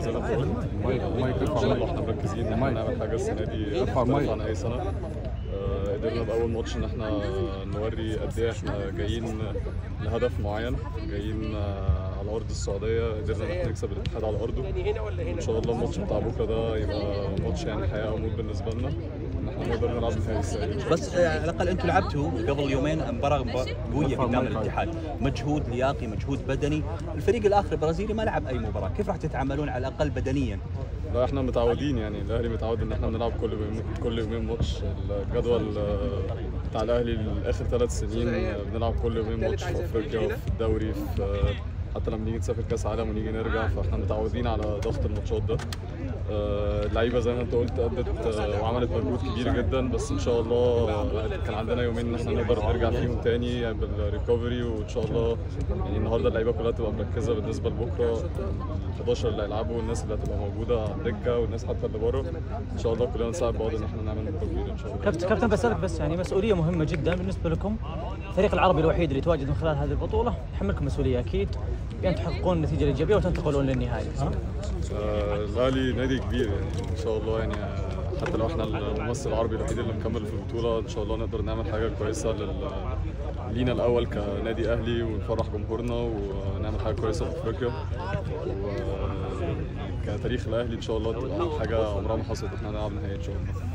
زي قلت مايك شاء الله إحنا مركزين ان إحنا نعمل حاجة السنة دي. ارفع عن أي سنة. آه، قدرنا بأول ماتش إن إحنا نوري قد إيه إحنا جايين لهدف معين جايين آه، ارض السعودية قدرنا إن إحنا نكسب الاتحاد على أرضه. إن شاء الله الماتش بتاع بكرة ده يبقى ماتش يعني حياة أو موت بالنسبة لنا. إن إحنا نقدر نلعب نهائي. بس آه، على الأقل أنتم لعبتوا قبل يومين مباراة مباراة قوية قدام الاتحاد. مجهود لياقي مجهود بدني. الفريق الآخر البرازيلي ما لعب أي مباراة. كيف راح تتعاملون على الأقل بدنيا؟ لا إحنا متعودين يعني. الأهلي متعود إن إحنا بنلعب كل يوم كل يومين ماتش. الجدول آه، بتاع الأهلي الآخر ثلاث سنين بنلعب كل يومين ماتش في أفريقيا وفي الدوري في آه، حتى لما نيجي نسافر كاس عالم ونيجي نرجع فاحنا متعودين على ضغط الماتشات ده. آه، اللعيبه زي ما انت قلت أدت آه، وعملت مجهود كبير جدا بس إن شاء الله آه، كان عندنا يومين إن إحنا نقدر نرجع فيهم تاني بال recovery وإن شاء الله يعني النهارده اللعيبة كلها تبقى مركزة بالنسبة لبكرة. ال 11 اللي هيلعبوا والناس اللي هتبقى موجودة على الدكة والناس حتى اللي بره. إن شاء الله كلنا نساعد بعض إن إحنا نعمل كبيره إن شاء الله. كابتن كابتن بسألك بس يعني مسؤولية مهمة جدا بالنسبة لكم. الفريق العربي الوحيد اللي يتواجد من خلال هذه البطولة يحملكم مسؤولية أكيد. بأن تحققون النتيجة الإيجابية وتنتقلون للنهائي ها؟ آه، الأهلي نادي كبير يعني. إن شاء الله يعني حتى لو إحنا الممثل العربي الوحيد اللي مكمل في البطولة إن شاء الله نقدر نعمل حاجة كويسة لل لينا الأول كنادي أهلي ونفرح جمهورنا ونعمل حاجة كويسة في أفريقيا. و كتاريخ الأهلي إن شاء الله تبقى حاجة عمرها ما حصلت إحنا نلعب نهائي إن شاء الله.